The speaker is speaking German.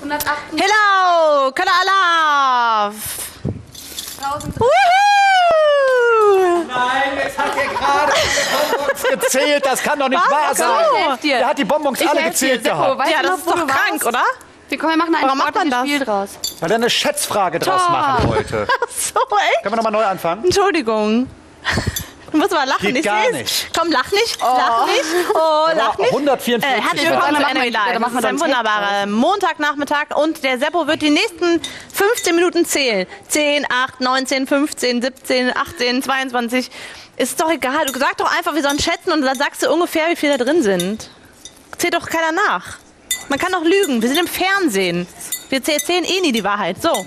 108. Hello, Köller Alaf. 1000. Woohoo! Nein, jetzt hat er gerade alle Bonbons gezählt. Das kann doch nicht Was? wahr sein. Ich helf dir. Der hat die Bonbons Ich alle gezählt gehabt. weißt Ja, du das ist wo doch du krank, oder? Wir wir machen ein Warum macht man sportliches das? Spiel draus. Weil er eine Schätzfrage draus Tor. machen wollte. So, echt? Können wir nochmal neu anfangen? Entschuldigung. Du musst mal lachen. Geht ich gar seh's. nicht. Komm, lach nicht. Lach nicht. Oh, lach nicht. 144. Äh, herzlich willkommen zu Energy Live. Das ist ein wunderbarer Montagnachmittag und der Seppo wird die nächsten 15 Minuten zählen. 10, 8, 19, 15, 17, 18, 22. Ist doch egal. Du sag doch einfach, wir sollen schätzen und dann sagst du ungefähr, wie viele da drin sind. Zählt doch keiner nach. Man kann doch lügen. Wir sind im Fernsehen. Wir erzählen eh nie die Wahrheit. So.